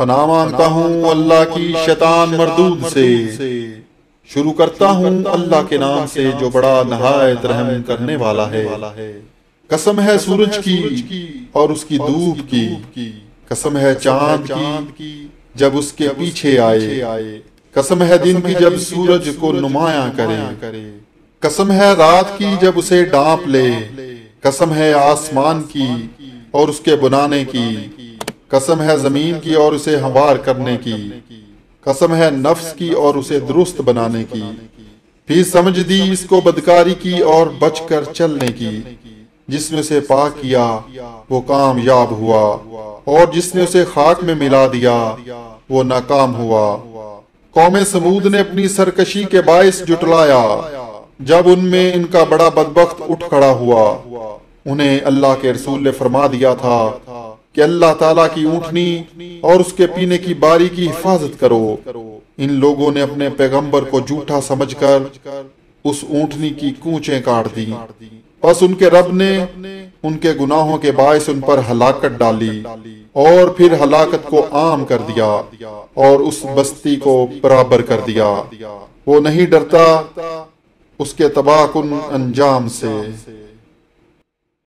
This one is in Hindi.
पना माँगता हूँ अल्लाह की शैतान मरदूद से। शुरू करता हूँ अल्लाह के नाम से जो बड़ा नहायत रहम करने वाला है। कसम है सूरज की और उसकी धूप की। कसम है चाँद की जब उसके पीछे आए। कसम है दिन की जब सूरज को नुमाया करे। कसम है रात की जब उसे डांप ले। कसम है आसमान की और उसके बुनाने की। कसम है ज़मीन की और उसे हवार करने की। कसम है नफ्स की और उसे दुरुस्त बनाने की। फिर समझ दी इसको बदकारी की और बचकर चलने की। जिसने उसे पाक किया, वो कामयाब हुआ। और जिसने उसे खाक में मिला दिया, वो नाकाम हुआ। कौम समूद ने अपनी सरकशी के बायस जुटलाया। जब उनमें इनका बड़ा बदबख्त उठ खड़ा हुआ, उन्हें अल्लाह के रसूल ने फरमा दिया था कि अल्लाह ताला की ऊँटनी और उसके पीने की बारी की हिफाजत करो। इन लोगों ने अपने पैगंबर को झूठा समझकर उस ऊँटनी की कूचे काट दी। बस उनके रब ने उनके गुनाहों के बायस उन पर हलाकत डाली और फिर हलाकत को आम कर दिया और उस बस्ती को बराबर कर दिया। वो नहीं डरता उसके तबाह अंजाम से।